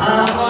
啊。了